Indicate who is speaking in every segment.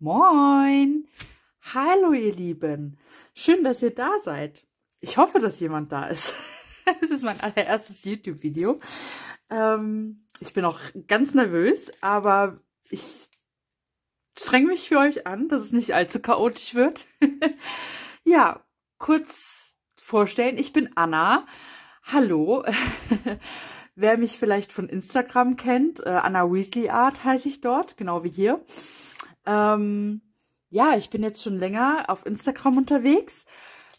Speaker 1: Moin! Hallo ihr Lieben! Schön, dass ihr da seid. Ich hoffe, dass jemand da ist. Es ist mein allererstes YouTube-Video. Ähm, ich bin auch ganz nervös, aber ich strenge mich für euch an, dass es nicht allzu chaotisch wird. ja, kurz vorstellen. Ich bin Anna. Hallo. Wer mich vielleicht von Instagram kennt, äh, Anna Weasley Art heiße ich dort, genau wie hier. Ähm, ja, ich bin jetzt schon länger auf Instagram unterwegs,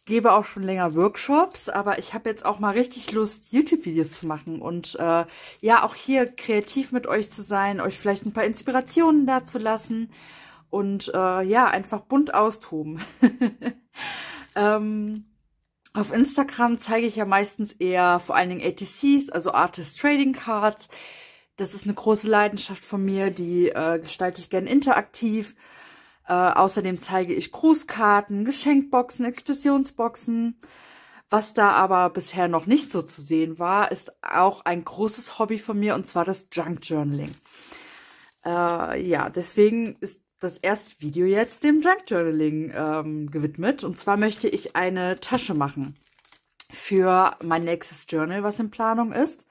Speaker 1: gebe auch schon länger Workshops, aber ich habe jetzt auch mal richtig Lust, YouTube-Videos zu machen und äh, ja, auch hier kreativ mit euch zu sein, euch vielleicht ein paar Inspirationen da zu lassen und äh, ja, einfach bunt austoben. ähm, auf Instagram zeige ich ja meistens eher vor allen Dingen ATCs, also Artist Trading Cards. Das ist eine große Leidenschaft von mir, die äh, gestalte ich gern interaktiv. Äh, außerdem zeige ich Grußkarten, Geschenkboxen, Explosionsboxen. Was da aber bisher noch nicht so zu sehen war, ist auch ein großes Hobby von mir und zwar das Junk Journaling. Äh, ja, deswegen ist das erste Video jetzt dem Junk Journaling ähm, gewidmet. Und zwar möchte ich eine Tasche machen für mein nächstes Journal, was in Planung ist.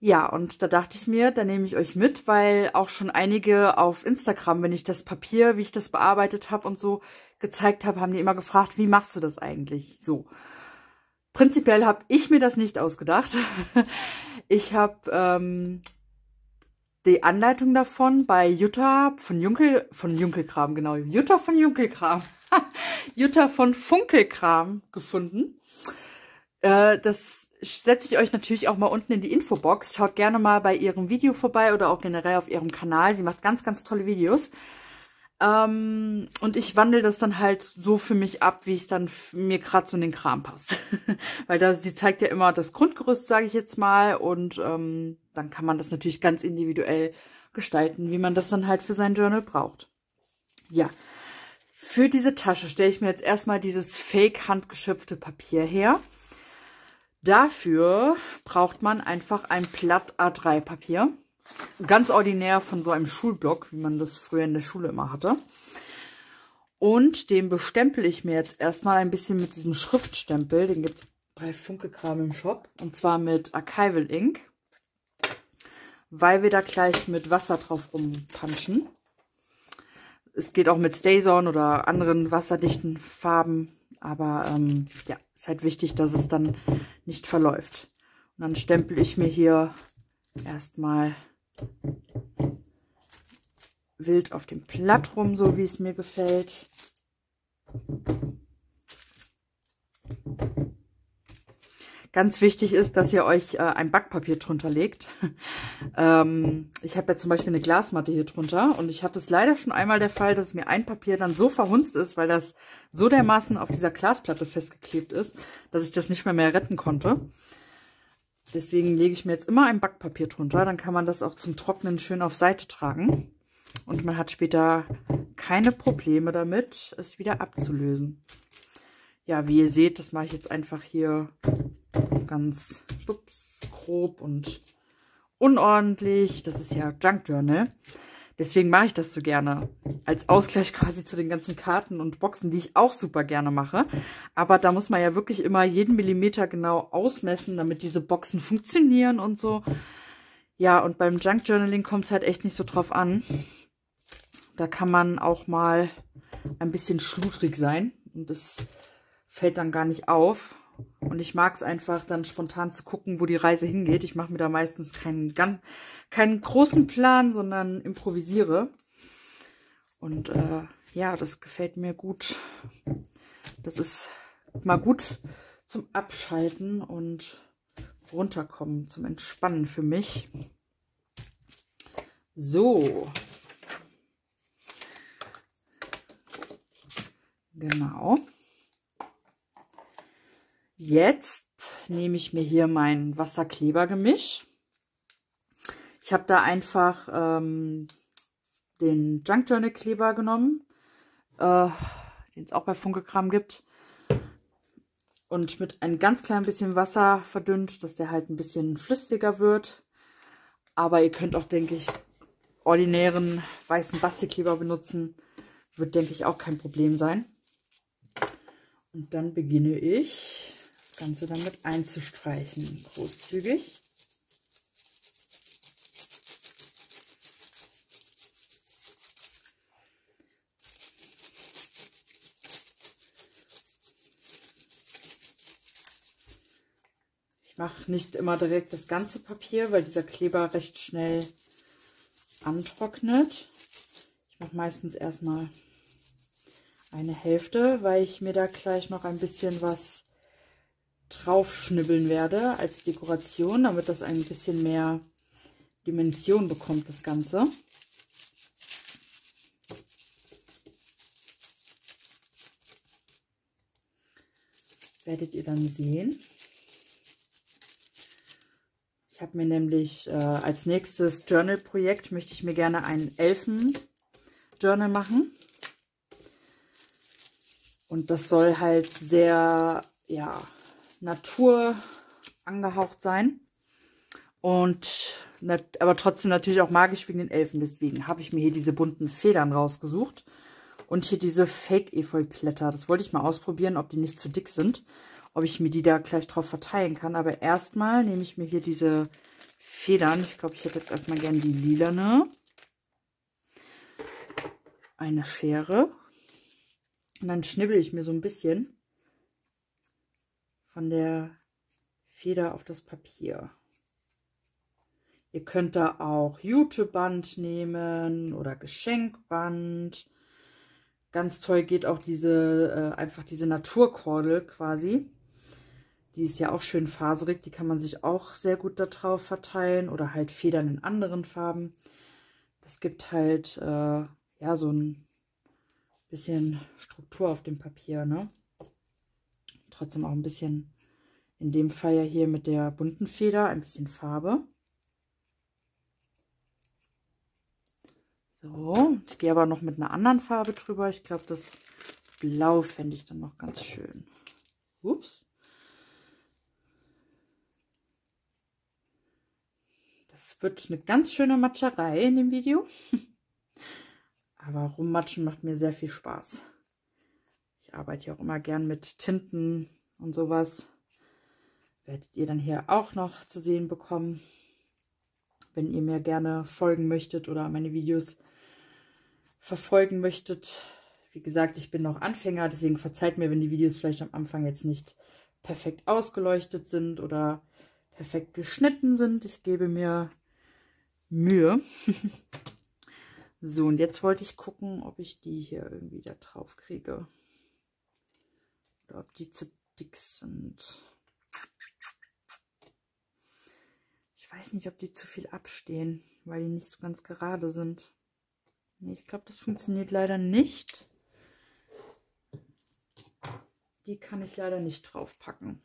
Speaker 1: Ja, und da dachte ich mir, da nehme ich euch mit, weil auch schon einige auf Instagram, wenn ich das Papier, wie ich das bearbeitet habe und so gezeigt habe, haben die immer gefragt, wie machst du das eigentlich so? Prinzipiell habe ich mir das nicht ausgedacht. Ich habe ähm, die Anleitung davon bei Jutta von Junkel, von Junkelkram, genau, Jutta von Junkelkram, Jutta von Funkelkram gefunden. Äh, das setze ich euch natürlich auch mal unten in die Infobox. Schaut gerne mal bei ihrem Video vorbei oder auch generell auf ihrem Kanal. Sie macht ganz, ganz tolle Videos. Ähm, und ich wandle das dann halt so für mich ab, wie es dann mir gerade so in den Kram passt. Weil da, sie zeigt ja immer das Grundgerüst, sage ich jetzt mal. Und ähm, dann kann man das natürlich ganz individuell gestalten, wie man das dann halt für sein Journal braucht. Ja, für diese Tasche stelle ich mir jetzt erstmal dieses fake handgeschöpfte Papier her. Dafür braucht man einfach ein Blatt A3 Papier. Ganz ordinär von so einem Schulblock, wie man das früher in der Schule immer hatte. Und den bestempel ich mir jetzt erstmal ein bisschen mit diesem Schriftstempel. Den gibt es bei Funkekram im Shop. Und zwar mit Archival Ink weil wir da gleich mit Wasser drauf rumpanschen. Es geht auch mit Stazon oder anderen wasserdichten Farben, aber ähm, ja, ist halt wichtig, dass es dann nicht verläuft. Und dann stempel ich mir hier erstmal wild auf dem Blatt rum, so wie es mir gefällt. Ganz wichtig ist, dass ihr euch äh, ein Backpapier drunter legt. ähm, ich habe ja zum Beispiel eine Glasmatte hier drunter und ich hatte es leider schon einmal der Fall, dass mir ein Papier dann so verhunzt ist, weil das so dermaßen auf dieser Glasplatte festgeklebt ist, dass ich das nicht mehr mehr retten konnte. Deswegen lege ich mir jetzt immer ein Backpapier drunter, dann kann man das auch zum Trocknen schön auf Seite tragen. Und man hat später keine Probleme damit, es wieder abzulösen. Ja, wie ihr seht, das mache ich jetzt einfach hier ganz ups, grob und unordentlich. Das ist ja Junk Journal. Deswegen mache ich das so gerne. Als Ausgleich quasi zu den ganzen Karten und Boxen, die ich auch super gerne mache. Aber da muss man ja wirklich immer jeden Millimeter genau ausmessen, damit diese Boxen funktionieren und so. Ja, und beim Junk Journaling kommt es halt echt nicht so drauf an. Da kann man auch mal ein bisschen schludrig sein. Und das fällt dann gar nicht auf. Und ich mag es einfach dann spontan zu gucken, wo die Reise hingeht. Ich mache mir da meistens keinen, ganz, keinen großen Plan, sondern improvisiere. Und äh, ja, das gefällt mir gut. Das ist mal gut zum Abschalten und runterkommen, zum Entspannen für mich. So. Genau. Jetzt nehme ich mir hier mein Wasserklebergemisch. Ich habe da einfach ähm, den Junk Journal Kleber genommen, äh, den es auch bei Funkekram gibt. Und mit ein ganz klein bisschen Wasser verdünnt, dass der halt ein bisschen flüssiger wird. Aber ihr könnt auch, denke ich, ordinären weißen Bastelkleber benutzen. wird, denke ich, auch kein Problem sein. Und dann beginne ich, Ganze damit einzustreichen, großzügig. mache nicht immer direkt das ganze Papier, weil dieser Kleber recht schnell antrocknet. Ich mache meistens erstmal eine Hälfte, weil ich mir da gleich noch ein bisschen was draufschnibbeln werde als Dekoration, damit das ein bisschen mehr Dimension bekommt, das Ganze. Werdet ihr dann sehen. Ich habe mir nämlich äh, als nächstes Journal-Projekt möchte ich mir gerne ein Elfen-Journal machen. Und das soll halt sehr, ja, Natur angehaucht sein. Und aber trotzdem natürlich auch magisch wegen den Elfen. Deswegen habe ich mir hier diese bunten Federn rausgesucht. Und hier diese Fake-Efeu-Blätter. Das wollte ich mal ausprobieren, ob die nicht zu dick sind ob ich mir die da gleich drauf verteilen kann. Aber erstmal nehme ich mir hier diese Federn. Ich glaube, ich hätte jetzt erstmal gerne die lilane. Eine Schere. Und dann schnibbel ich mir so ein bisschen von der Feder auf das Papier. Ihr könnt da auch Juteband nehmen oder Geschenkband. Ganz toll geht auch diese, äh, einfach diese Naturkordel quasi. Die ist ja auch schön faserig, die kann man sich auch sehr gut da drauf verteilen oder halt Federn in anderen Farben. Das gibt halt, äh, ja, so ein bisschen Struktur auf dem Papier, ne? Trotzdem auch ein bisschen, in dem Fall ja hier mit der bunten Feder, ein bisschen Farbe. So, ich gehe aber noch mit einer anderen Farbe drüber. Ich glaube, das Blau fände ich dann noch ganz schön. Ups. Das wird eine ganz schöne Matscherei in dem Video. Aber rummatschen macht mir sehr viel Spaß. Ich arbeite ja auch immer gern mit Tinten und sowas. Werdet ihr dann hier auch noch zu sehen bekommen. Wenn ihr mir gerne folgen möchtet oder meine Videos verfolgen möchtet. Wie gesagt, ich bin noch Anfänger, deswegen verzeiht mir, wenn die Videos vielleicht am Anfang jetzt nicht perfekt ausgeleuchtet sind oder perfekt geschnitten sind. Ich gebe mir Mühe. so, und jetzt wollte ich gucken, ob ich die hier irgendwie da drauf kriege. Oder ob die zu dick sind. Ich weiß nicht, ob die zu viel abstehen, weil die nicht so ganz gerade sind. Nee, ich glaube, das funktioniert leider nicht. Die kann ich leider nicht draufpacken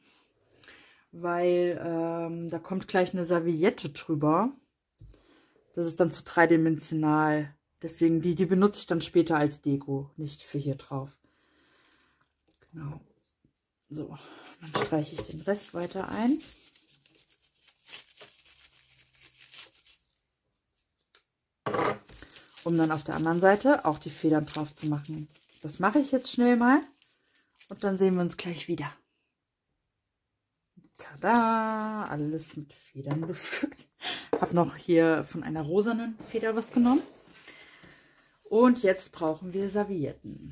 Speaker 1: weil ähm, da kommt gleich eine Serviette drüber. Das ist dann zu dreidimensional. Deswegen, die, die benutze ich dann später als Deko, nicht für hier drauf. Genau. So, dann streiche ich den Rest weiter ein. Um dann auf der anderen Seite auch die Federn drauf zu machen. Das mache ich jetzt schnell mal. Und dann sehen wir uns gleich wieder. Tada! Alles mit Federn bestückt. Habe noch hier von einer rosanen Feder was genommen. Und jetzt brauchen wir Servietten.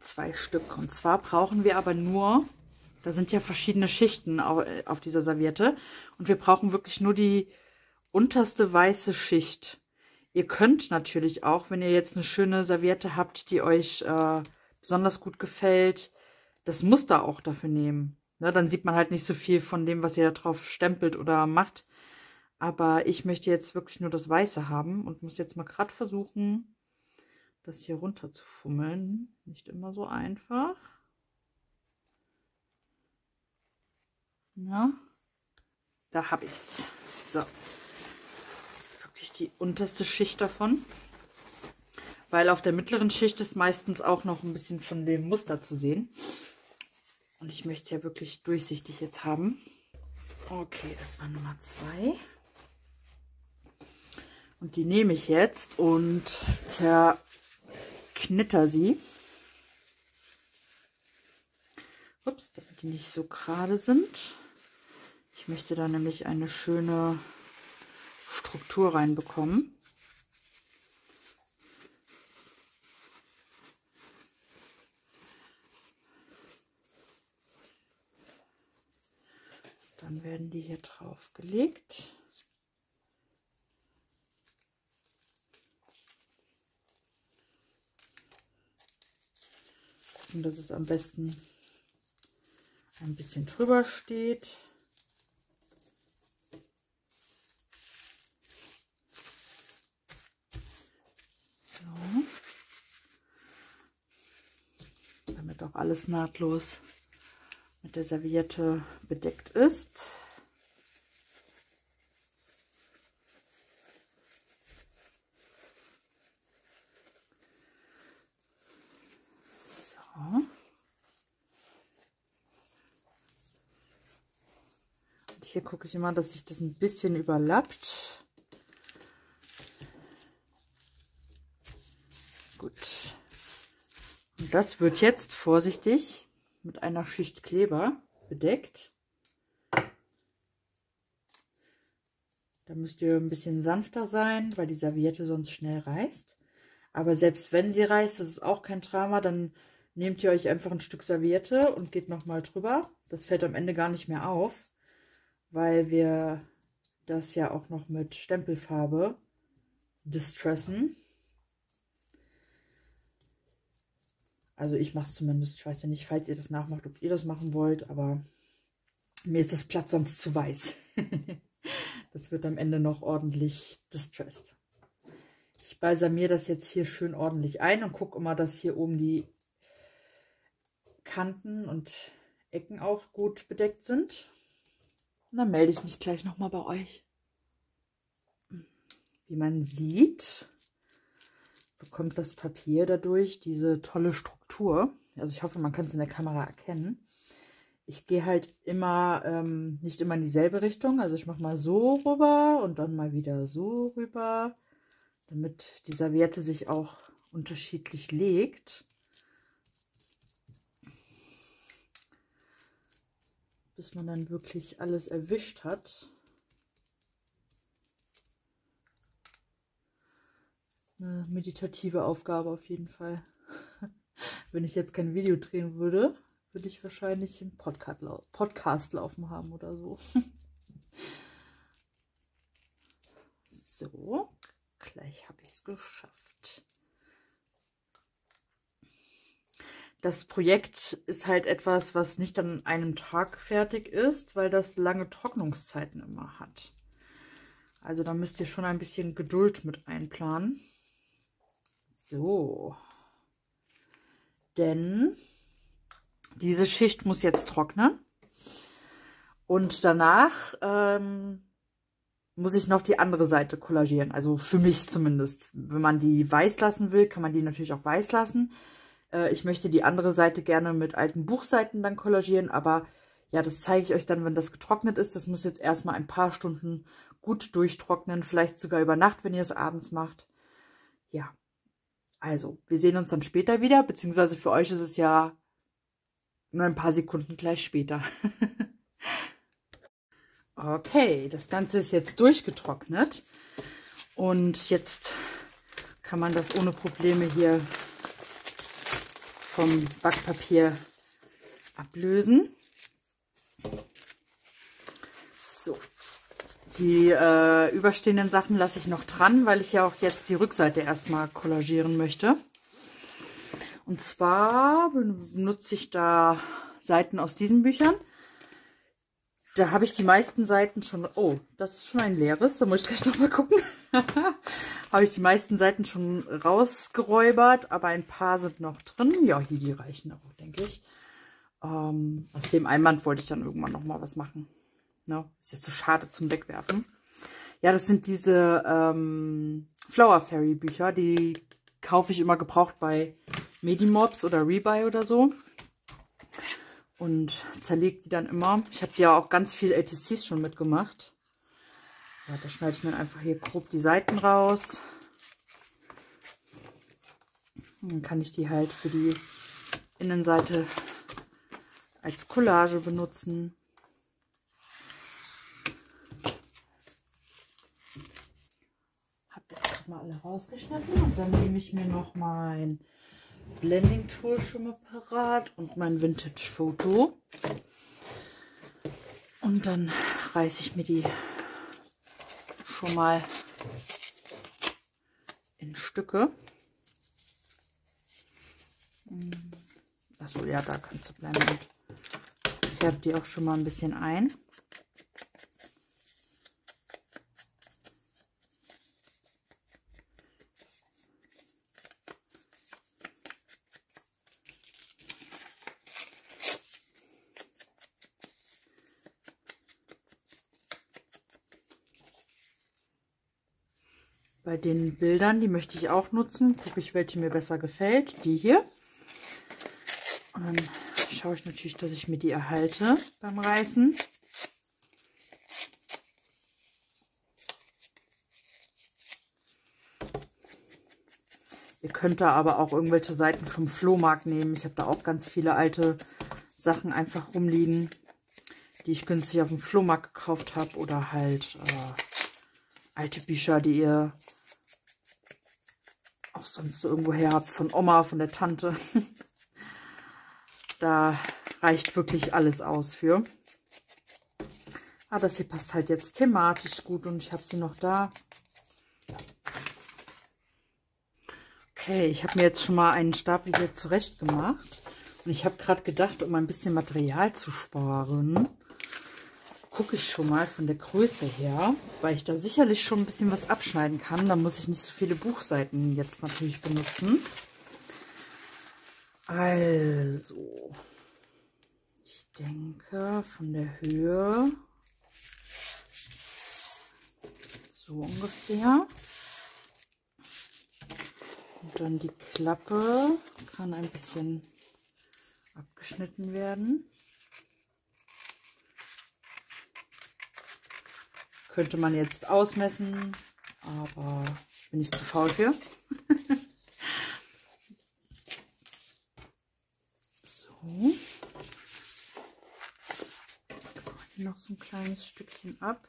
Speaker 1: Zwei Stück. Und zwar brauchen wir aber nur, da sind ja verschiedene Schichten auf dieser Serviette. Und wir brauchen wirklich nur die unterste weiße Schicht. Ihr könnt natürlich auch, wenn ihr jetzt eine schöne Serviette habt, die euch äh, besonders gut gefällt, das Muster auch dafür nehmen. Ne, dann sieht man halt nicht so viel von dem, was ihr da drauf stempelt oder macht. Aber ich möchte jetzt wirklich nur das Weiße haben und muss jetzt mal gerade versuchen, das hier runter zu fummeln. Nicht immer so einfach. Na, da habe ich es. So. Wirklich die unterste Schicht davon. Weil auf der mittleren Schicht ist meistens auch noch ein bisschen von dem Muster zu sehen. Und ich möchte ja wirklich durchsichtig jetzt haben. Okay, das war Nummer zwei. Und die nehme ich jetzt und zerkniete knitter sie. Ups, damit die nicht so gerade sind. Ich möchte da nämlich eine schöne Struktur reinbekommen. Dann werden die hier drauf gelegt. Und dass es am besten ein bisschen drüber steht. So. Damit auch alles nahtlos mit der Serviette bedeckt ist. Hier gucke ich immer, dass sich das ein bisschen überlappt. Gut. Und das wird jetzt vorsichtig mit einer Schicht Kleber bedeckt. Da müsst ihr ein bisschen sanfter sein, weil die Serviette sonst schnell reißt. Aber selbst wenn sie reißt, das ist auch kein Drama, dann nehmt ihr euch einfach ein Stück Serviette und geht nochmal drüber. Das fällt am Ende gar nicht mehr auf weil wir das ja auch noch mit Stempelfarbe distressen. Also ich mache es zumindest. Ich weiß ja nicht, falls ihr das nachmacht, ob ihr das machen wollt, aber mir ist das Platz sonst zu weiß. das wird am Ende noch ordentlich distressed. Ich balsamiere das jetzt hier schön ordentlich ein und gucke immer, dass hier oben die Kanten und Ecken auch gut bedeckt sind. Und dann melde ich mich gleich nochmal bei euch. Wie man sieht, bekommt das Papier dadurch diese tolle Struktur. Also ich hoffe, man kann es in der Kamera erkennen. Ich gehe halt immer, ähm, nicht immer in dieselbe Richtung. Also ich mache mal so rüber und dann mal wieder so rüber, damit die Serviette sich auch unterschiedlich legt. bis man dann wirklich alles erwischt hat. Eine meditative Aufgabe auf jeden Fall. Wenn ich jetzt kein Video drehen würde, würde ich wahrscheinlich einen Podcast, lau Podcast laufen haben oder so. so, gleich habe ich es geschafft. das Projekt ist halt etwas, was nicht an einem Tag fertig ist, weil das lange Trocknungszeiten immer hat. Also da müsst ihr schon ein bisschen Geduld mit einplanen. So. Denn diese Schicht muss jetzt trocknen. Und danach ähm, muss ich noch die andere Seite kollagieren. Also für mich zumindest. Wenn man die weiß lassen will, kann man die natürlich auch weiß lassen. Äh, ich möchte die andere Seite gerne mit alten Buchseiten dann kollagieren, aber ja, das zeige ich euch dann, wenn das getrocknet ist. Das muss jetzt erstmal ein paar Stunden gut durchtrocknen, vielleicht sogar über Nacht, wenn ihr es abends macht. Ja, also, wir sehen uns dann später wieder, beziehungsweise für euch ist es ja nur ein paar Sekunden gleich später. okay, das Ganze ist jetzt durchgetrocknet und jetzt kann man das ohne Probleme hier vom Backpapier ablösen. Die äh, überstehenden Sachen lasse ich noch dran, weil ich ja auch jetzt die Rückseite erstmal kollagieren möchte. Und zwar benutze ich da Seiten aus diesen Büchern. Da habe ich die meisten Seiten schon... Oh, das ist schon ein leeres. Da muss ich gleich nochmal gucken. habe ich die meisten Seiten schon rausgeräubert. Aber ein paar sind noch drin. Ja, hier, die reichen auch, denke ich. Ähm, aus dem Einband wollte ich dann irgendwann nochmal was machen. No, ne? ist jetzt so schade zum Wegwerfen. Ja, das sind diese ähm, Flower Fairy Bücher. Die kaufe ich immer gebraucht bei Medimobs oder Rebuy oder so und zerlege die dann immer. Ich habe ja auch ganz viel ATCs schon mitgemacht. Ja, da schneide ich mir einfach hier grob die Seiten raus. Dann kann ich die halt für die Innenseite als Collage benutzen. Jetzt mal alle rausgeschnitten und dann nehme ich mir noch mein Blending Tool schon mal parat und mein Vintage Foto. Und dann reiße ich mir die schon mal in Stücke. Achso, ja, da kannst du bleiben und färbt die auch schon mal ein bisschen ein. Bei den Bildern, die möchte ich auch nutzen, gucke ich, welche mir besser gefällt. Die hier. Und dann schaue ich natürlich, dass ich mir die erhalte beim Reißen. Ihr könnt da aber auch irgendwelche Seiten vom Flohmarkt nehmen. Ich habe da auch ganz viele alte Sachen einfach rumliegen, die ich günstig auf dem Flohmarkt gekauft habe. Oder halt äh, alte Bücher, die ihr sonst so irgendwo her habt. Von Oma, von der Tante. da reicht wirklich alles aus für. Ah, das hier passt halt jetzt thematisch gut und ich habe sie noch da. Okay, ich habe mir jetzt schon mal einen Stapel hier zurecht gemacht. Und ich habe gerade gedacht, um ein bisschen Material zu sparen, gucke ich schon mal von der Größe her, weil ich da sicherlich schon ein bisschen was abschneiden kann. Da muss ich nicht so viele Buchseiten jetzt natürlich benutzen. Also, ich denke von der Höhe so ungefähr. Und dann die Klappe kann ein bisschen abgeschnitten werden. Könnte man jetzt ausmessen, aber bin ich zu faul für. noch so ein kleines Stückchen ab,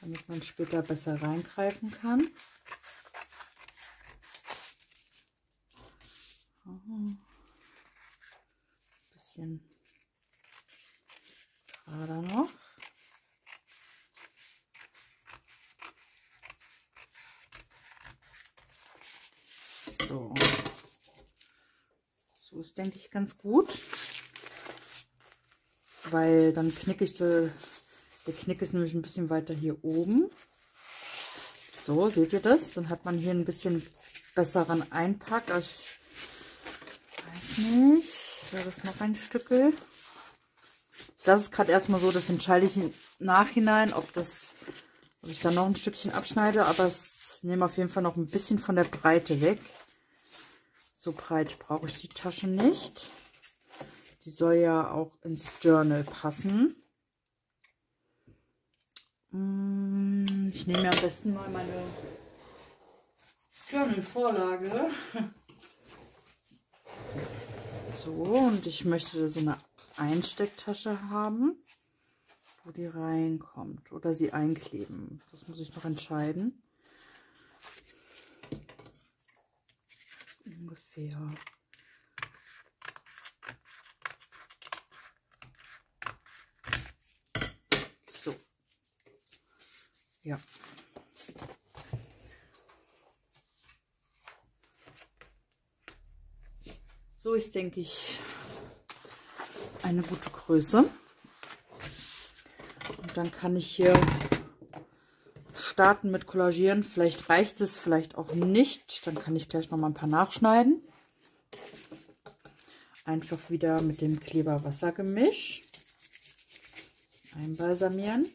Speaker 1: damit man später besser reingreifen kann. Ein bisschen gerade noch. So. So ist, denke ich, ganz gut weil dann knicke ich, de, der Knick ist nämlich ein bisschen weiter hier oben. So, seht ihr das? Dann hat man hier ein bisschen besseren Einpack. Ich weiß nicht, wäre das noch ein Stückel? Ich lasse es gerade erstmal so, das entscheide ich im Nachhinein, ob das, ob ich da noch ein Stückchen abschneide, aber es nehme auf jeden Fall noch ein bisschen von der Breite weg. So breit brauche ich die Tasche nicht. Die soll ja auch ins Journal passen. Mm, ich nehme am besten mal meine Journal-Vorlage. So, und ich möchte so eine Einstecktasche haben, wo die reinkommt. Oder sie einkleben. Das muss ich noch entscheiden. Ungefähr Ja. So ist, denke ich, eine gute Größe. Und dann kann ich hier starten mit Collagieren. Vielleicht reicht es, vielleicht auch nicht. Dann kann ich gleich noch mal ein paar nachschneiden. Einfach wieder mit dem Kleber-Wasser-Gemisch einbalsamieren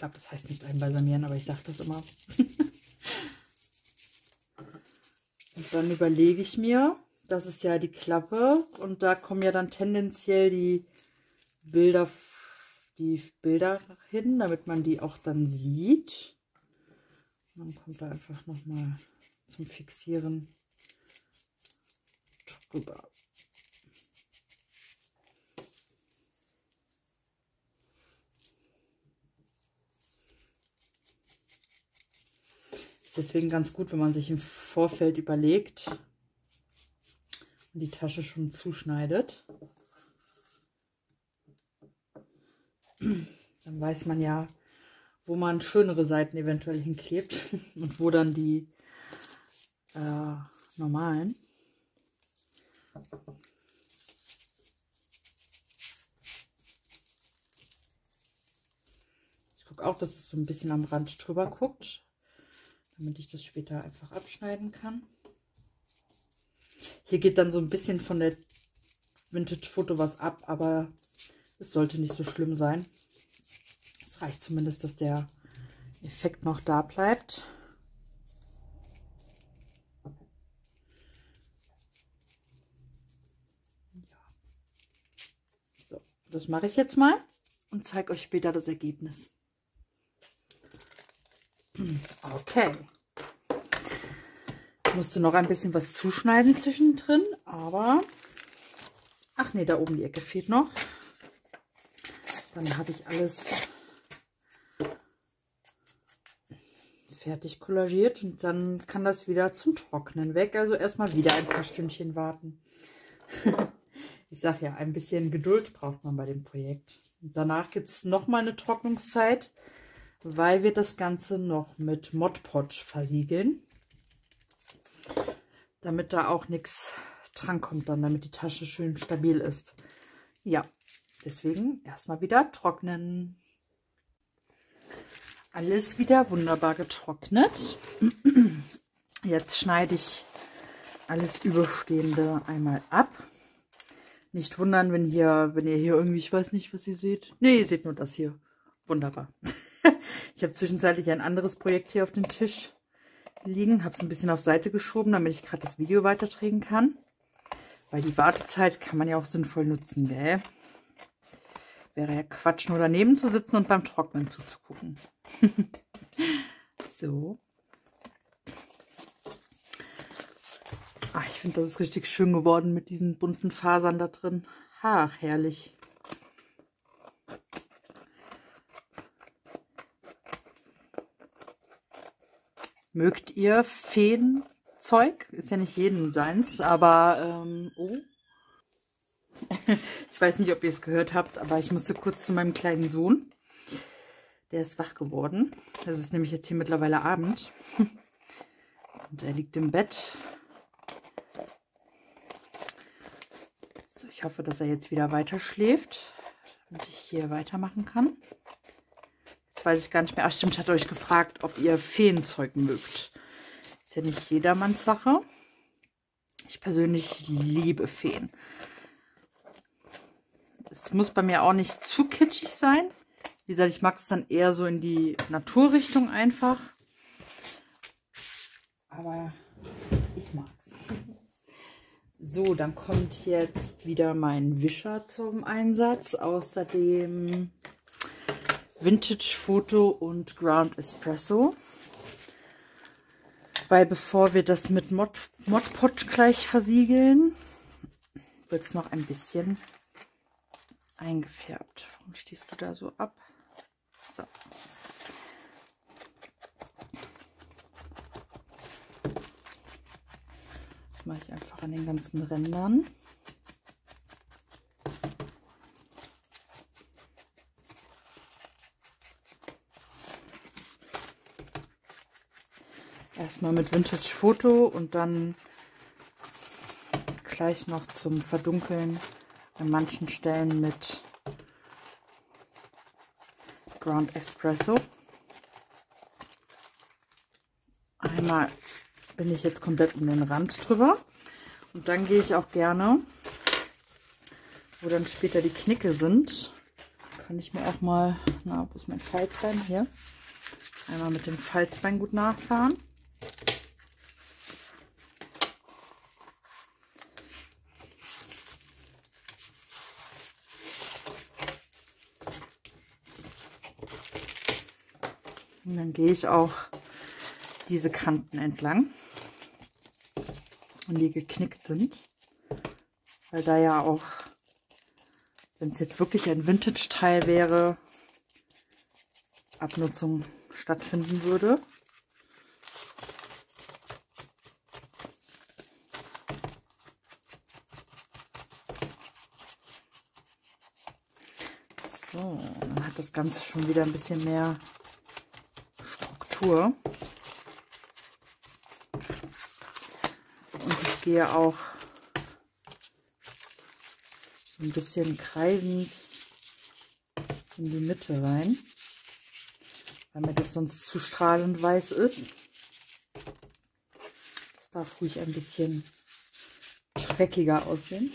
Speaker 1: glaube, das heißt nicht einbalsamieren, aber ich sage das immer. und dann überlege ich mir, das ist ja die Klappe und da kommen ja dann tendenziell die Bilder, die Bilder hin, damit man die auch dann sieht. Und dann kommt da einfach nochmal zum Fixieren drüber. Ist deswegen ganz gut, wenn man sich im Vorfeld überlegt und die Tasche schon zuschneidet. Dann weiß man ja, wo man schönere Seiten eventuell hinklebt und wo dann die äh, normalen. Ich gucke auch, dass es so ein bisschen am Rand drüber guckt, damit ich das später einfach abschneiden kann. Hier geht dann so ein bisschen von der Vintage-Foto was ab, aber es sollte nicht so schlimm sein. Es reicht zumindest, dass der Effekt noch da bleibt. So, das mache ich jetzt mal und zeige euch später das Ergebnis. Okay. Ich musste noch ein bisschen was zuschneiden zwischendrin, aber... Ach nee, da oben die Ecke fehlt noch. Dann habe ich alles fertig kollagiert und dann kann das wieder zum Trocknen weg. Also erstmal wieder ein paar Stündchen warten. ich sage ja, ein bisschen Geduld braucht man bei dem Projekt. Danach gibt es nochmal eine Trocknungszeit, weil wir das Ganze noch mit Mod Podge versiegeln. Damit da auch nichts drankommt dann, damit die Tasche schön stabil ist. Ja, Deswegen erstmal wieder trocknen. Alles wieder wunderbar getrocknet. Jetzt schneide ich alles Überstehende einmal ab. Nicht wundern, wenn hier, wenn ihr hier irgendwie, ich weiß nicht, was ihr seht. Ne, ihr seht nur das hier. Wunderbar. ich habe zwischenzeitlich ein anderes Projekt hier auf dem Tisch liegen. Habe es ein bisschen auf Seite geschoben, damit ich gerade das Video weiterträgen kann. Weil die Wartezeit kann man ja auch sinnvoll nutzen, gell? Wäre ja Quatsch, nur daneben zu sitzen und beim Trocknen zuzugucken. so. Ach, ich finde, das ist richtig schön geworden mit diesen bunten Fasern da drin. Ach, herrlich. Mögt ihr Feenzeug? Ist ja nicht jeden seins, aber ähm, oh, ich weiß nicht, ob ihr es gehört habt, aber ich musste kurz zu meinem kleinen Sohn. Der ist wach geworden. Das ist nämlich jetzt hier mittlerweile Abend. Und er liegt im Bett. So, ich hoffe, dass er jetzt wieder weiter schläft, damit ich hier weitermachen kann. Jetzt weiß ich gar nicht mehr. Ach stimmt, hatte euch gefragt, ob ihr Feenzeug mögt. Ist ja nicht jedermanns Sache. Ich persönlich liebe Feen. Es muss bei mir auch nicht zu kitschig sein. Wie gesagt, ich mag es dann eher so in die Naturrichtung einfach. Aber ich mag es. So, dann kommt jetzt wieder mein Wischer zum Einsatz. Außerdem Vintage Foto und Ground Espresso. Weil bevor wir das mit Mod, Mod Podge gleich versiegeln, wird es noch ein bisschen eingefärbt. Warum stehst du da so ab? So. Das mache ich einfach an den ganzen Rändern. Erstmal mit Vintage Foto und dann gleich noch zum Verdunkeln an manchen Stellen mit Ground Espresso. Einmal bin ich jetzt komplett um den Rand drüber. Und dann gehe ich auch gerne, wo dann später die Knicke sind, kann ich mir auch mal, na, wo ist mein Falzbein? Hier. Einmal mit dem Falzbein gut nachfahren. Und dann gehe ich auch diese Kanten entlang. und die geknickt sind. Weil da ja auch, wenn es jetzt wirklich ein Vintage-Teil wäre, Abnutzung stattfinden würde. So, dann hat das Ganze schon wieder ein bisschen mehr Struktur. Und ich gehe auch ein bisschen kreisend in die Mitte rein, weil mir das sonst zu strahlend weiß ist. Das darf ruhig ein bisschen dreckiger aussehen.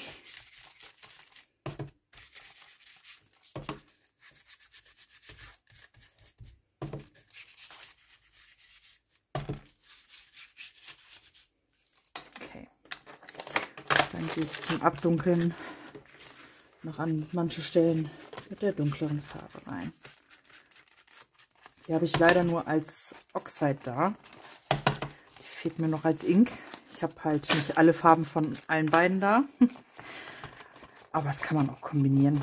Speaker 1: Ich zum Abdunkeln noch an manche Stellen mit der dunkleren Farbe rein. Die habe ich leider nur als Oxide da. Die fehlt mir noch als Ink. Ich habe halt nicht alle Farben von allen beiden da. Aber das kann man auch kombinieren.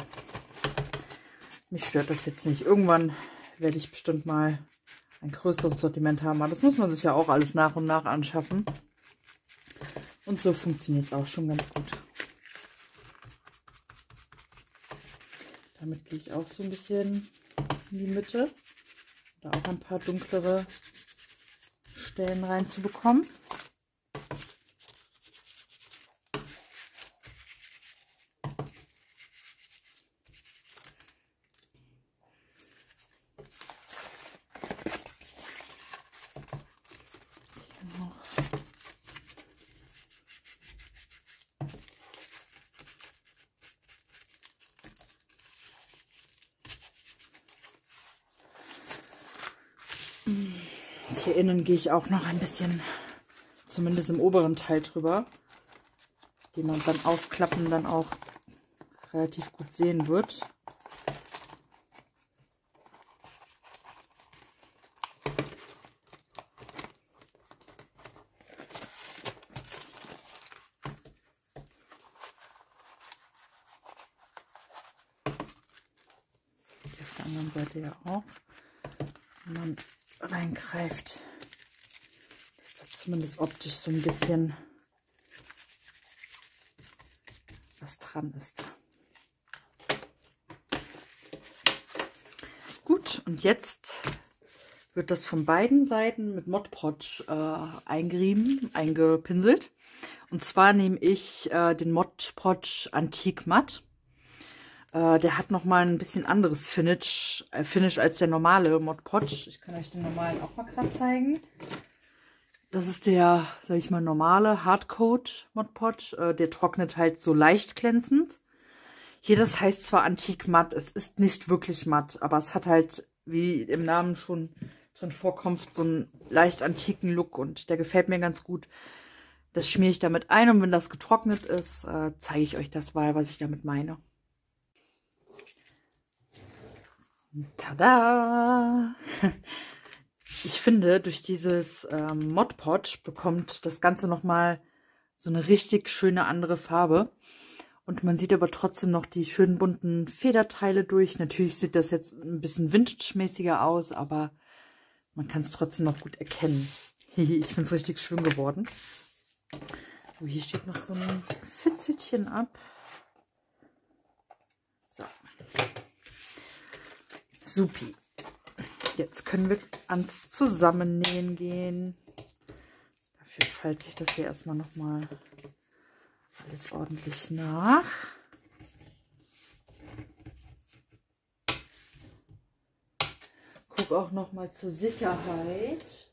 Speaker 1: Mich stört das jetzt nicht. Irgendwann werde ich bestimmt mal ein größeres Sortiment haben. Aber das muss man sich ja auch alles nach und nach anschaffen. Und so funktioniert es auch schon ganz gut. Damit gehe ich auch so ein bisschen in die Mitte. Da auch ein paar dunklere Stellen reinzubekommen. Gehe ich auch noch ein bisschen, zumindest im oberen Teil drüber, den man beim Aufklappen dann auch relativ gut sehen wird. Auf der anderen Seite ja auch. Wenn man reingreift, zumindest optisch so ein bisschen was dran ist. Gut, und jetzt wird das von beiden Seiten mit Mod Podge äh, eingerieben, eingepinselt. Und zwar nehme ich äh, den Mod Podge Antique Matt. Äh, der hat nochmal ein bisschen anderes Finish, äh, Finish als der normale Mod Podge. Ich kann euch den normalen auch mal gerade zeigen. Das ist der, sag ich mal, normale Hardcoat Mod Podge. Äh, der trocknet halt so leicht glänzend. Hier, das heißt zwar antik matt, es ist nicht wirklich matt, aber es hat halt, wie im Namen schon drin vorkommt, so einen leicht antiken Look und der gefällt mir ganz gut. Das schmiere ich damit ein und wenn das getrocknet ist, äh, zeige ich euch das mal, was ich damit meine. Tada! Ich finde, durch dieses ähm, Mod Podge bekommt das Ganze nochmal so eine richtig schöne andere Farbe. Und man sieht aber trotzdem noch die schönen bunten Federteile durch. Natürlich sieht das jetzt ein bisschen Vintage-mäßiger aus, aber man kann es trotzdem noch gut erkennen. ich finde es richtig schön geworden. Oh, hier steht noch so ein Fitzelchen ab. So. Supi. Jetzt können wir ans Zusammennähen gehen. Dafür falze ich das hier erstmal nochmal alles ordentlich nach. Guck auch nochmal zur Sicherheit,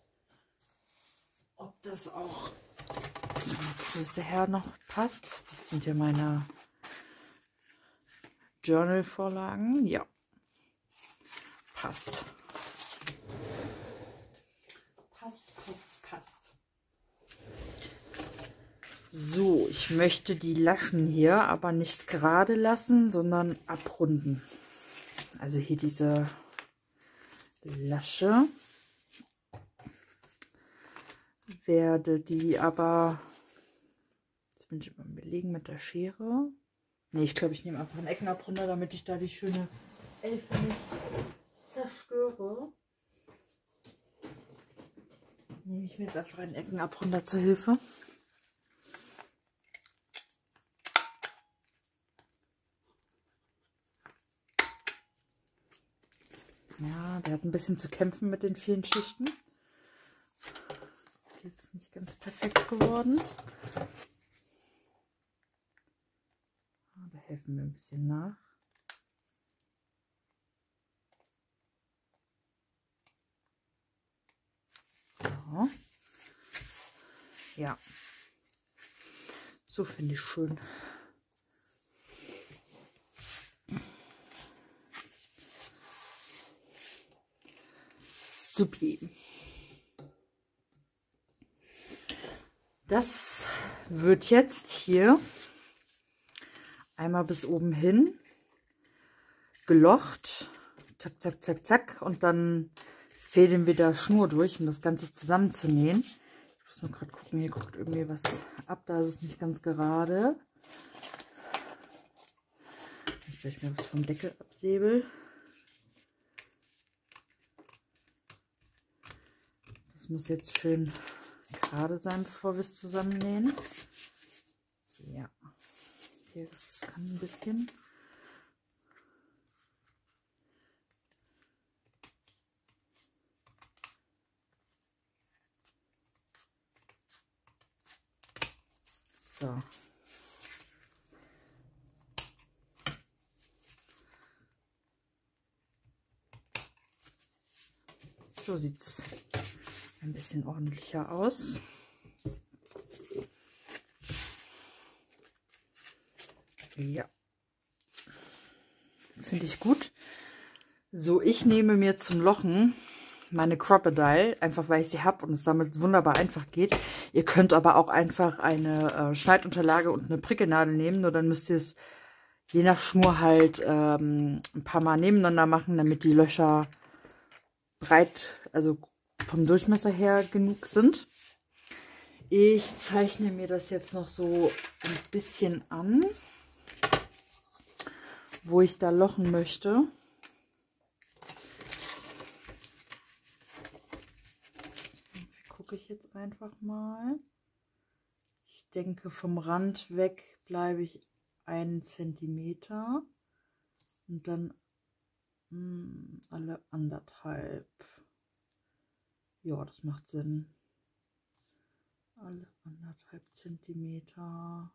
Speaker 1: ob das auch von der Größe her noch passt. Das sind ja meine Journal-Vorlagen. Ja. Passt, passt, passt. So, ich möchte die Laschen hier aber nicht gerade lassen, sondern abrunden. Also hier diese Lasche. Werde die aber bin ich überlegen mit der Schere. Ne, ich glaube, ich nehme einfach einen Eckenabrunder, damit ich da die schöne Elfe nicht zerstöre. Nehme ich mir jetzt einfach einen Eckenabrunder zur Hilfe. Ja, der hat ein bisschen zu kämpfen mit den vielen Schichten. Jetzt nicht ganz perfekt geworden. Da helfen wir ein bisschen nach. So. Ja. So finde ich schön. Supi. Das wird jetzt hier einmal bis oben hin gelocht. Zack, zack, zack, zack. Und dann fädeln wir da Schnur durch, um das Ganze zusammenzunähen. Ich muss mal gerade gucken, hier guckt irgendwie was ab. Da ist es nicht ganz gerade. Nicht, dass mir was vom Deckel absäbel. Das muss jetzt schön gerade sein, bevor wir es zusammennähen. Ja, hier kann ein bisschen. So. So sieht's ein bisschen ordentlicher aus. Ja. Finde ich gut. So, ich nehme mir zum Lochen meine Crocodile, einfach weil ich sie habe und es damit wunderbar einfach geht. Ihr könnt aber auch einfach eine äh, Schneidunterlage und eine Prickelnadel nehmen, nur dann müsst ihr es je nach Schnur halt ähm, ein paar Mal nebeneinander machen, damit die Löcher breit, also vom Durchmesser her genug sind. Ich zeichne mir das jetzt noch so ein bisschen an, wo ich da lochen möchte. Gucke ich jetzt einfach mal. Ich denke, vom Rand weg bleibe ich einen Zentimeter und dann mh, hm, alle anderthalb. Ja, das macht Sinn. Alle anderthalb Zentimeter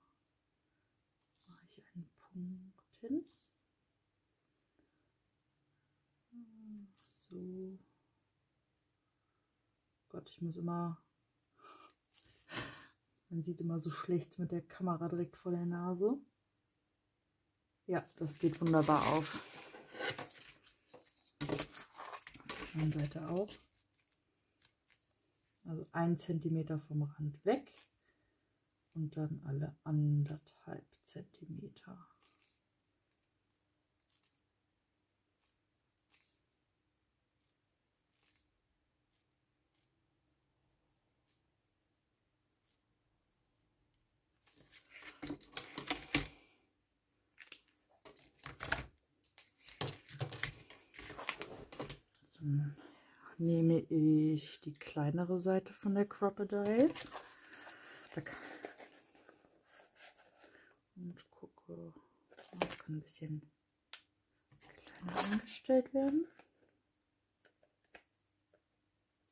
Speaker 1: mache ich einen Punkt hin. So. Gott, ich muss immer. Man sieht immer so schlecht mit der Kamera direkt vor der Nase. Ja, das geht wunderbar auf. Auf der anderen Seite auch. Also ein Zentimeter vom Rand weg und dann alle anderthalb Zentimeter. So nehme ich die kleinere Seite von der Crocodile und gucke, das kann ein bisschen kleiner angestellt werden.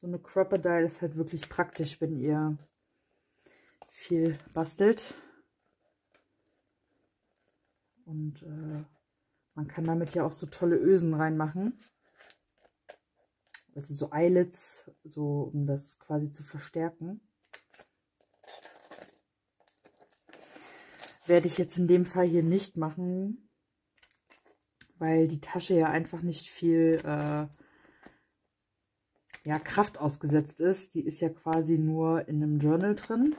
Speaker 1: So eine Crocodile ist halt wirklich praktisch, wenn ihr viel bastelt. Und äh, man kann damit ja auch so tolle Ösen reinmachen also so Eyelets, so um das quasi zu verstärken. Werde ich jetzt in dem Fall hier nicht machen, weil die Tasche ja einfach nicht viel äh, ja, Kraft ausgesetzt ist. Die ist ja quasi nur in einem Journal drin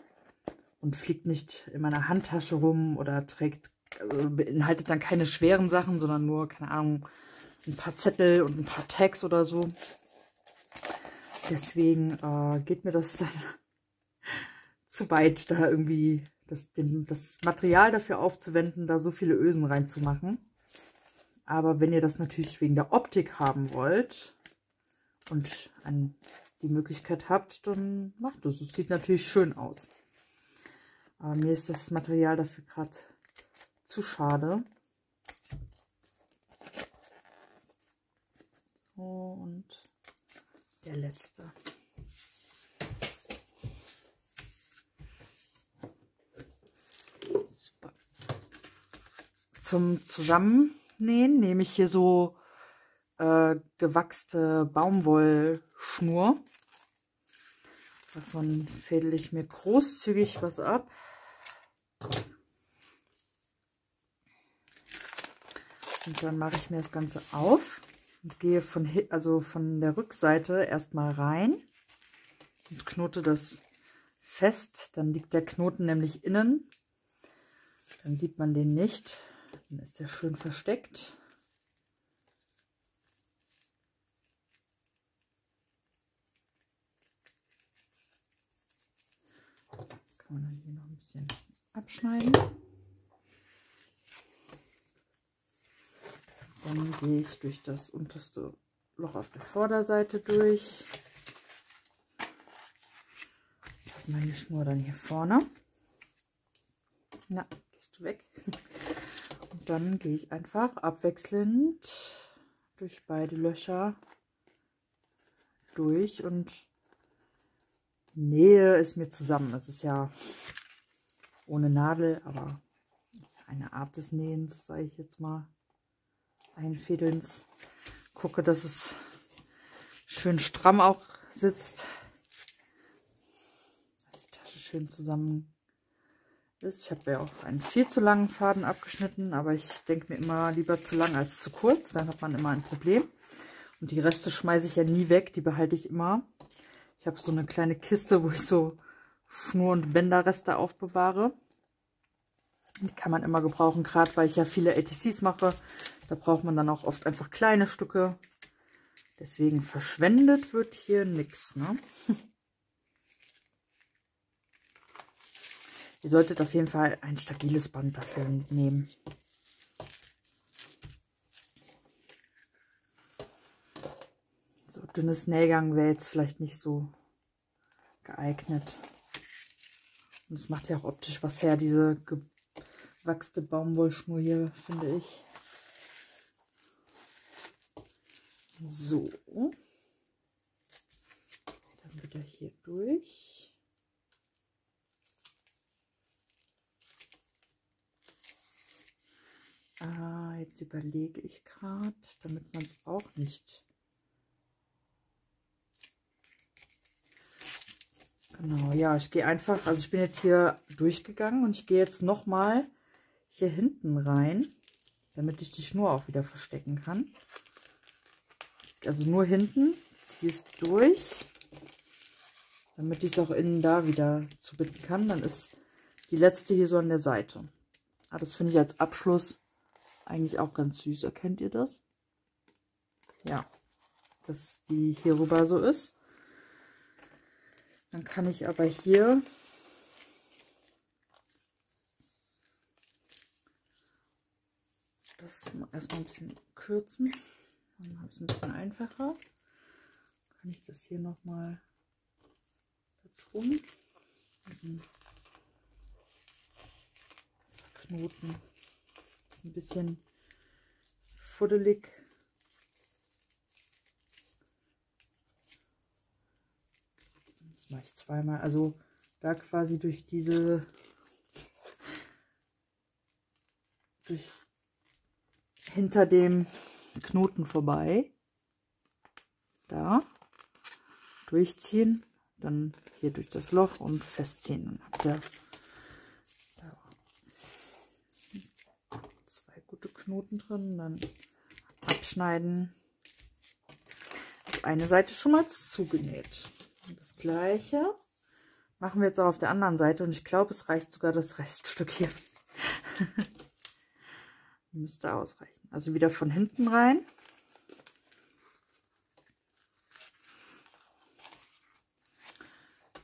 Speaker 1: und fliegt nicht in meiner Handtasche rum oder trägt, also beinhaltet dann keine schweren Sachen, sondern nur, keine Ahnung, ein paar Zettel und ein paar Tags oder so. Deswegen äh, geht mir das dann zu weit, da irgendwie das, den, das Material dafür aufzuwenden, da so viele Ösen reinzumachen. Aber wenn ihr das natürlich wegen der Optik haben wollt und ein, die Möglichkeit habt, dann macht das. Es sieht natürlich schön aus. Aber mir ist das Material dafür gerade zu schade. Und der letzte. Super. Zum Zusammennähen nehme ich hier so äh, gewachste Baumwollschnur. Davon fädel ich mir großzügig was ab. Und dann mache ich mir das Ganze auf gehe von, also von der Rückseite erstmal rein und knote das fest. Dann liegt der Knoten nämlich innen. Dann sieht man den nicht. Dann ist der schön versteckt. Das kann man dann hier noch ein bisschen abschneiden. Dann gehe ich durch das unterste Loch auf der Vorderseite durch. Habe meine Schnur dann hier vorne. Na, gehst du weg. Und dann gehe ich einfach abwechselnd durch beide Löcher durch und nähe es mir zusammen. Es ist ja ohne Nadel, aber eine Art des Nähens, sage ich jetzt mal einfädelns. Gucke, dass es schön stramm auch sitzt. Dass die Tasche schön zusammen ist. Ich habe ja auch einen viel zu langen Faden abgeschnitten, aber ich denke mir immer lieber zu lang als zu kurz. Dann hat man immer ein Problem. Und die Reste schmeiße ich ja nie weg, die behalte ich immer. Ich habe so eine kleine Kiste, wo ich so Schnur- und Bänderreste aufbewahre. Die kann man immer gebrauchen, gerade weil ich ja viele ATCs mache. Da braucht man dann auch oft einfach kleine Stücke. Deswegen verschwendet wird hier nichts. Ne? Ihr solltet auf jeden Fall ein stabiles Band dafür nehmen. So dünnes Nähgang wäre jetzt vielleicht nicht so geeignet. Und es macht ja auch optisch was her, diese gewachste Baumwollschnur hier, finde ich. So. Dann wieder hier durch. Ah, jetzt überlege ich gerade, damit man es auch nicht... Genau, ja, ich gehe einfach, also ich bin jetzt hier durchgegangen und ich gehe jetzt nochmal hier hinten rein, damit ich die Schnur auch wieder verstecken kann also nur hinten, ziehe es durch, damit ich es auch innen da wieder zubinden kann. Dann ist die letzte hier so an der Seite. Ah, das finde ich als Abschluss eigentlich auch ganz süß. Erkennt ihr das? Ja, dass die hier rüber so ist. Dann kann ich aber hier das erstmal ein bisschen kürzen. Dann habe ich es ein bisschen einfacher. Kann ich das hier nochmal vertun. Knoten. Ist ein bisschen fuddelig. Das mache ich zweimal. Also da quasi durch diese durch hinter dem Knoten vorbei. Da. Durchziehen. Dann hier durch das Loch und festziehen. Dann habt ihr zwei gute Knoten drin. Dann abschneiden. Eine Seite schon mal zugenäht. Und das gleiche machen wir jetzt auch auf der anderen Seite. Und ich glaube, es reicht sogar das Reststück hier. Müsste ausreichen. Also wieder von hinten rein.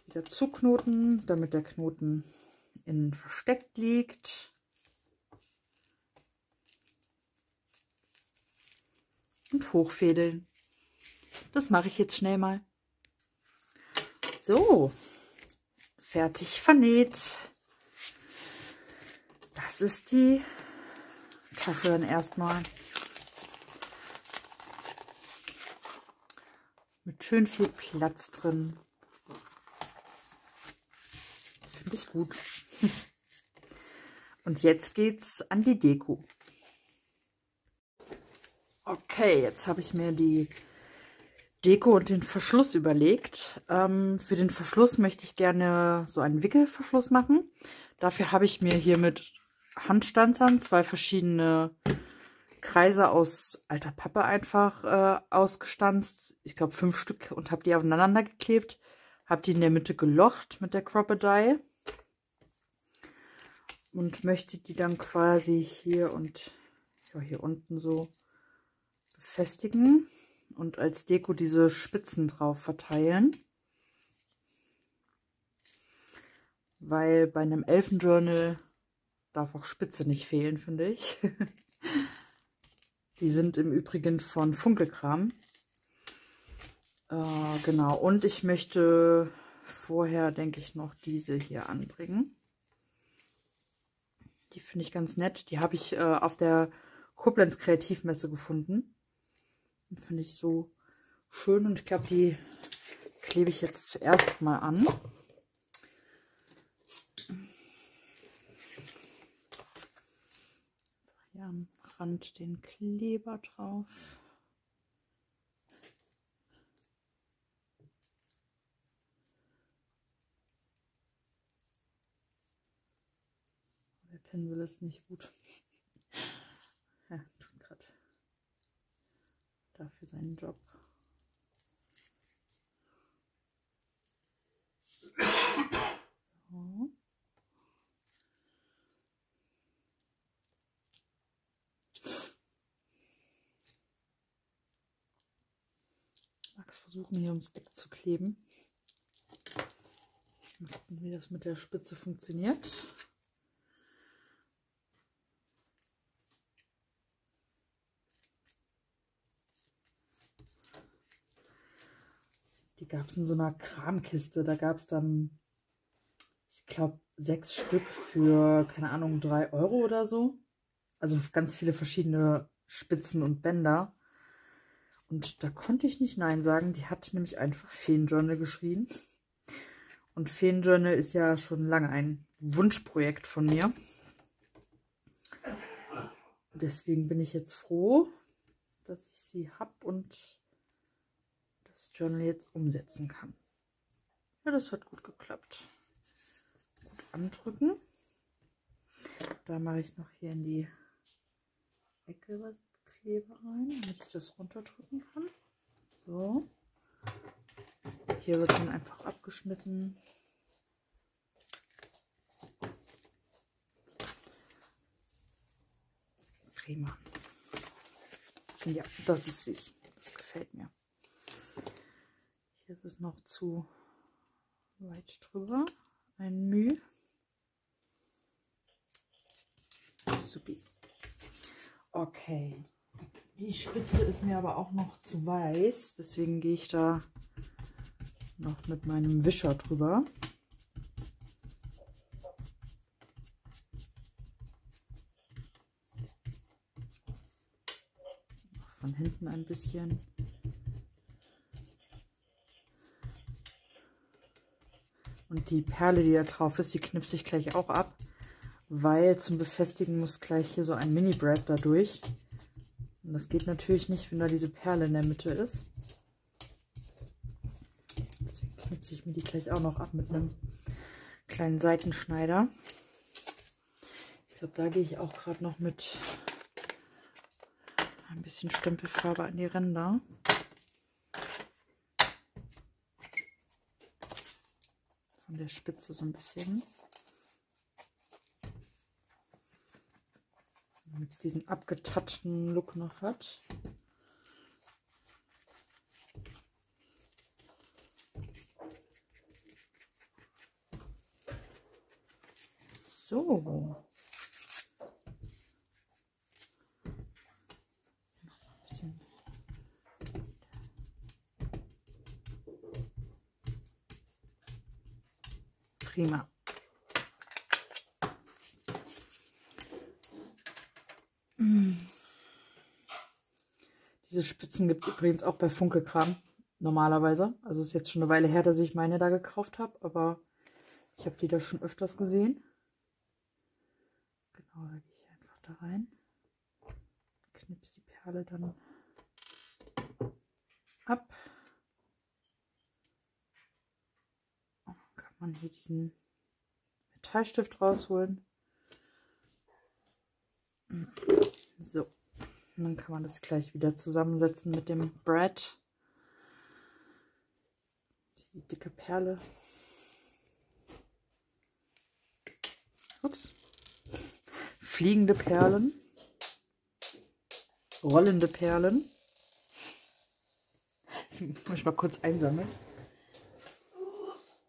Speaker 1: Wieder zuknoten, damit der Knoten innen versteckt liegt. Und hochfädeln. Das mache ich jetzt schnell mal. So, fertig vernäht. Das ist die Dann erstmal. Mit schön viel Platz drin. Finde ich gut. Und jetzt geht's an die Deko. Okay, jetzt habe ich mir die Deko und den Verschluss überlegt. Ähm, für den Verschluss möchte ich gerne so einen Wickelverschluss machen. Dafür habe ich mir hier Handstanzern zwei verschiedene Kreise aus alter Pappe einfach äh, ausgestanzt. Ich glaube fünf Stück und habe die aufeinander geklebt. Habe die in der Mitte gelocht mit der Crocodile. Und möchte die dann quasi hier und ja, hier unten so befestigen und als Deko diese Spitzen drauf verteilen. Weil bei einem Elfenjournal darf auch Spitze nicht fehlen, finde ich. Die sind im Übrigen von Funkelkram. Äh, genau, und ich möchte vorher, denke ich, noch diese hier anbringen. Die finde ich ganz nett. Die habe ich äh, auf der Koblenz Kreativmesse gefunden. Finde ich so schön und ich glaube, die klebe ich jetzt zuerst mal an. Hier am Rand den Kleber drauf. Der Pinsel ist nicht gut. dafür seinen Job. So. Versuchen hier ums Eck zu kleben. Mal gucken, wie das mit der Spitze funktioniert. gab es in so einer Kramkiste. Da gab es dann, ich glaube, sechs Stück für, keine Ahnung, drei Euro oder so. Also ganz viele verschiedene Spitzen und Bänder. Und da konnte ich nicht Nein sagen. Die hat nämlich einfach Feenjournal geschrien. Und Feenjournal ist ja schon lange ein Wunschprojekt von mir. Deswegen bin ich jetzt froh, dass ich sie habe und Journal jetzt umsetzen kann. Ja, das hat gut geklappt. Gut andrücken. Da mache ich noch hier in die Ecke was Kleber rein, damit ich das runterdrücken kann. So. Hier wird dann einfach abgeschnitten. Prima. Ja, das ist süß. Das gefällt mir. Jetzt ist noch zu weit drüber. Ein Müh. Supi. Okay. Die Spitze ist mir aber auch noch zu weiß. Deswegen gehe ich da noch mit meinem Wischer drüber. Von hinten ein bisschen. Und die Perle, die da drauf ist, die knipse ich gleich auch ab, weil zum Befestigen muss gleich hier so ein Mini-Brad da durch. Und das geht natürlich nicht, wenn da diese Perle in der Mitte ist. Deswegen knipse ich mir die gleich auch noch ab mit einem kleinen Seitenschneider. Ich glaube, da gehe ich auch gerade noch mit ein bisschen Stempelfarbe an die Ränder. von der Spitze so ein bisschen. Es diesen abgetatschten Look noch hat. So. Prima. Diese Spitzen gibt es übrigens auch bei Funkelkram normalerweise. Also ist jetzt schon eine Weile her, dass ich meine da gekauft habe, aber ich habe die da schon öfters gesehen. Genau, da gehe ich einfach da rein. Knips die Perle dann ab. Und dann kann man hier diesen Metallstift rausholen. So. Und dann kann man das gleich wieder zusammensetzen mit dem Brad. Die dicke Perle. Ups. Fliegende Perlen. Rollende Perlen. Ich muss mal kurz einsammeln.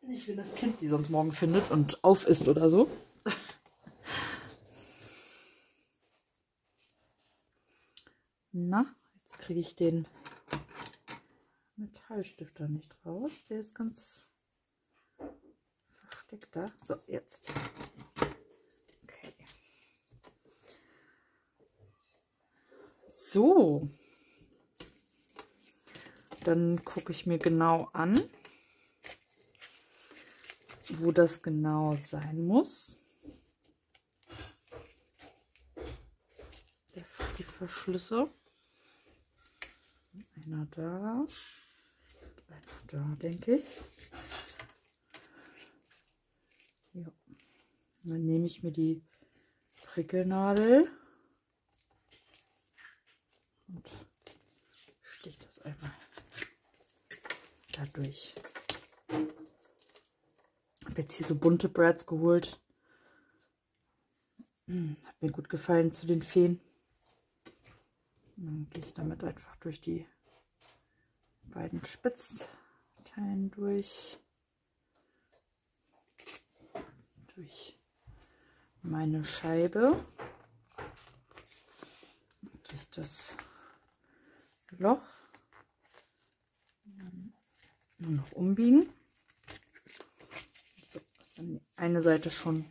Speaker 1: Nicht, wenn das Kind die sonst morgen findet und auf ist oder so. Na, jetzt kriege ich den Metallstifter nicht raus. Der ist ganz versteckt da. So, jetzt. Okay. So. Dann gucke ich mir genau an, wo das genau sein muss. Die Verschlüsse. Einer da. Einer da, denke ich. Ja. Dann nehme ich mir die Prickelnadel und stich das einmal da durch. Ich habe jetzt hier so bunte Brads geholt. Hm, hat mir gut gefallen zu den Feen. dann gehe ich damit einfach durch die beiden Spitzteilen durch. Durch meine Scheibe. Durch das Loch. Nur noch umbiegen. So, ist dann eine Seite schon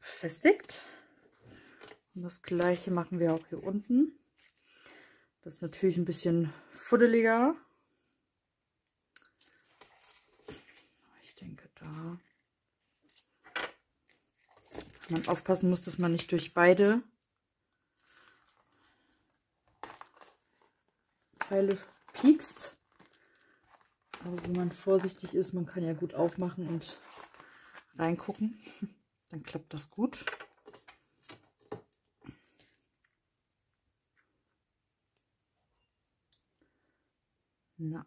Speaker 1: befestigt. Und das gleiche machen wir auch hier unten. Das ist natürlich ein bisschen fuddeliger. da man aufpassen muss, dass man nicht durch beide Teile piekst. Aber wenn man vorsichtig ist, man kann ja gut aufmachen und reingucken, dann klappt das gut. Na,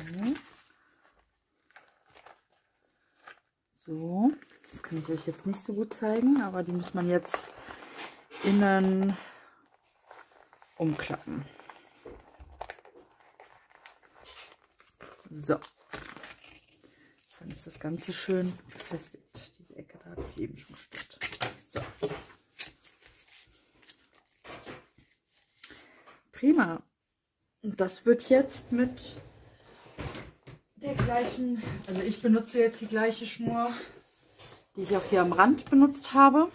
Speaker 1: So. So, das kann ich jetzt nicht so gut zeigen, aber die muss man jetzt innen umklappen. So. Dann ist das Ganze schön befestigt. Diese Ecke da habe ich eben schon gestört. So. Prima. Und das wird jetzt mit der gleichen, also ich benutze jetzt die gleiche Schnur, die ich auch hier am Rand benutzt habe.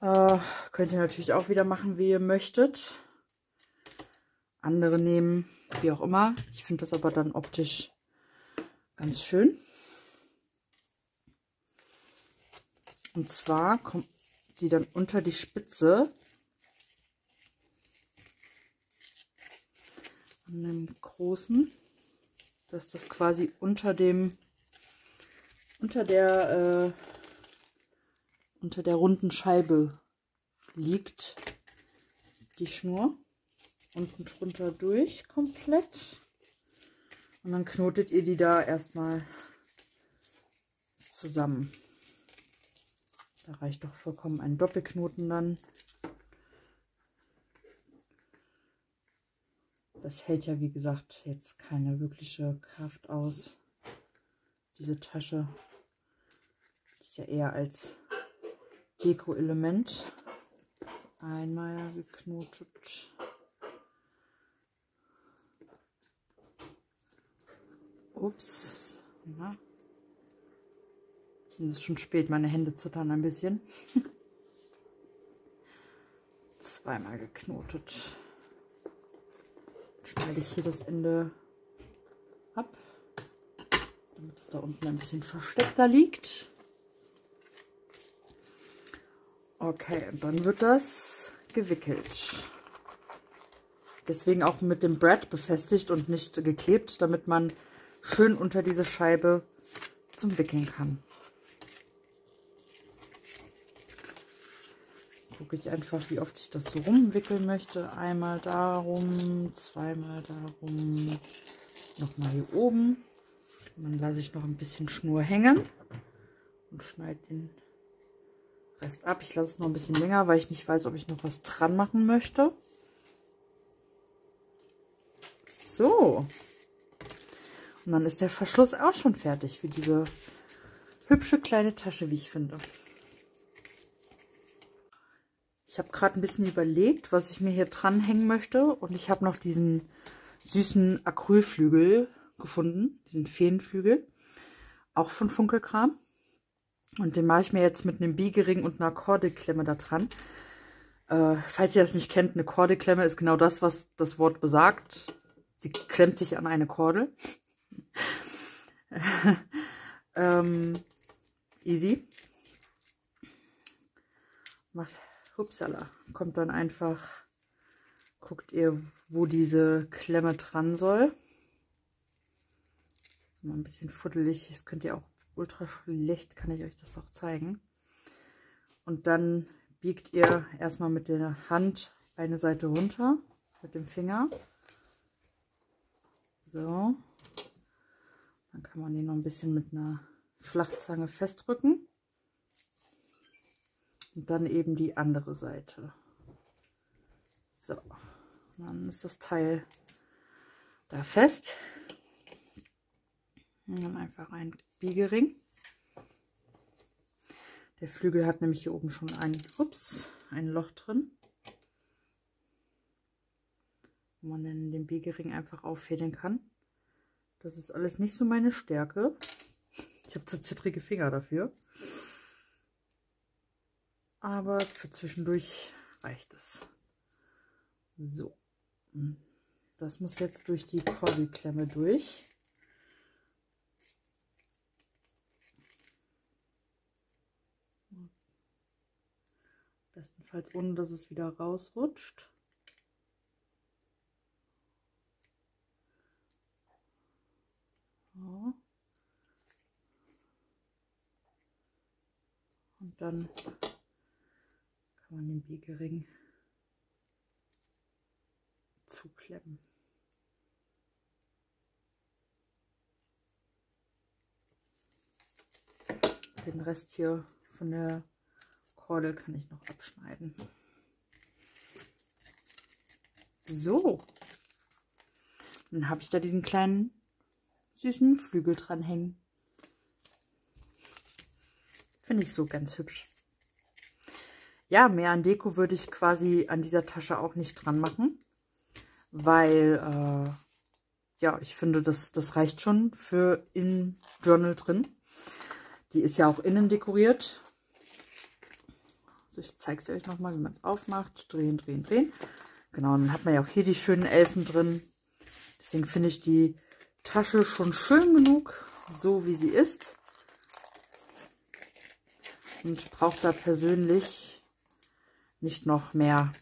Speaker 1: Äh, könnt ihr natürlich auch wieder machen, wie ihr möchtet. Andere nehmen, wie auch immer. Ich finde das aber dann optisch ganz schön. Und zwar kommt die dann unter die Spitze an einem großen, dass das quasi unter dem, unter der, äh, unter der runden Scheibe liegt, die Schnur. Unten drunter durch komplett. Und dann knotet ihr die da erstmal zusammen. Da reicht doch vollkommen ein Doppelknoten dann. Das hält ja, wie gesagt, jetzt keine wirkliche Kraft aus. Diese Tasche das ist ja eher als Deko-Element. Einmal geknotet. Ups. Na. Es ist schon spät, meine Hände zittern ein bisschen. Zweimal geknotet. Schneide ich hier das Ende damit es da unten ein bisschen versteckter liegt. Okay, und dann wird das gewickelt. Deswegen auch mit dem Brett befestigt und nicht geklebt, damit man schön unter diese Scheibe zum Wickeln kann. Gucke ich einfach, wie oft ich das so rumwickeln möchte. Einmal darum, zweimal darum, nochmal hier oben. Dann lasse ich noch ein bisschen Schnur hängen und schneide den Rest ab. Ich lasse es noch ein bisschen länger, weil ich nicht weiß, ob ich noch was dran machen möchte. So. Und dann ist der Verschluss auch schon fertig für diese hübsche kleine Tasche, wie ich finde. Ich habe gerade ein bisschen überlegt, was ich mir hier dranhängen möchte. Und ich habe noch diesen süßen Acrylflügel gefunden, diesen Feenflügel. Auch von Funkelkram. Und den mache ich mir jetzt mit einem Biegering und einer Kordeklemme da dran. Äh, falls ihr das nicht kennt, eine Kordeklemme ist genau das, was das Wort besagt. Sie klemmt sich an eine Kordel. ähm, easy. Macht, hupsala, kommt dann einfach, guckt ihr, wo diese Klemme dran soll. Mal ein bisschen fuddelig, das könnt ihr auch ultra schlecht, kann ich euch das auch zeigen. Und dann biegt ihr erstmal mit der Hand eine Seite runter, mit dem Finger. So. Dann kann man den noch ein bisschen mit einer Flachzange festdrücken. Und dann eben die andere Seite. So, dann ist das Teil da fest. Dann einfach ein Biegering. Der Flügel hat nämlich hier oben schon ein, ups, ein Loch drin. Wo man dann den Biegering einfach auffädeln kann. Das ist alles nicht so meine Stärke. Ich habe zu zittrige Finger dafür. Aber für zwischendurch reicht es. So. Das muss jetzt durch die Korbi-Klemme durch. Bestenfalls ohne, dass es wieder rausrutscht. So. Und dann kann man den Biegering zuklemmen. Den Rest hier von der Kordel kann ich noch abschneiden. So. Dann habe ich da diesen kleinen süßen Flügel dran hängen. Finde ich so ganz hübsch. Ja, mehr an Deko würde ich quasi an dieser Tasche auch nicht dran machen. Weil, äh, ja, ich finde, das, das reicht schon für in Journal drin. Die ist ja auch innen dekoriert. Also ich zeige es euch nochmal, wie man es aufmacht. Drehen, drehen, drehen. Genau, dann hat man ja auch hier die schönen Elfen drin. Deswegen finde ich die Tasche schon schön genug, so wie sie ist. Und braucht da persönlich nicht noch mehr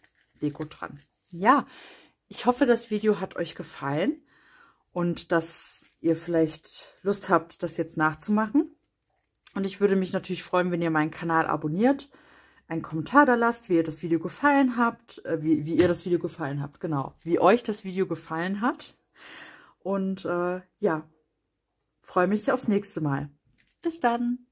Speaker 1: Deko dran. Ja, ich hoffe, das Video hat euch gefallen und dass ihr vielleicht Lust habt, das jetzt nachzumachen. Und ich würde mich natürlich freuen, wenn ihr meinen Kanal abonniert einen Kommentar da lasst, wie ihr das Video gefallen habt, äh, wie, wie ihr das Video gefallen habt, genau, wie euch das Video gefallen hat. Und äh, ja, freue mich aufs nächste Mal. Bis dann!